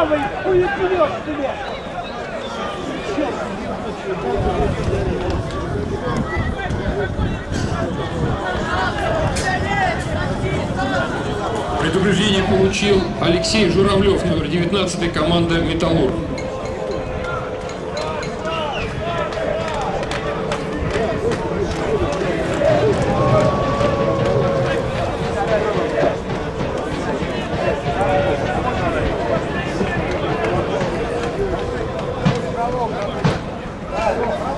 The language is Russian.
Журавый, хует тебе! Предупреждение получил Алексей Журавлев, номер 19 команда «Металлург». Obrigado.